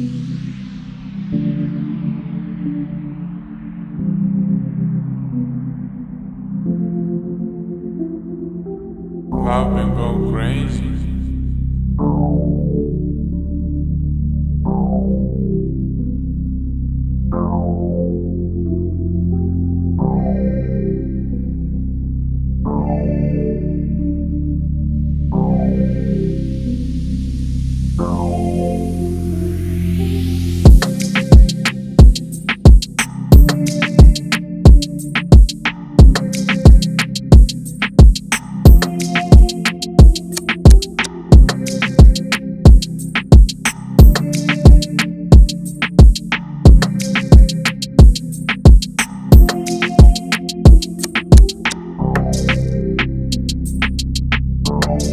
Love been go crazy.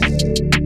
you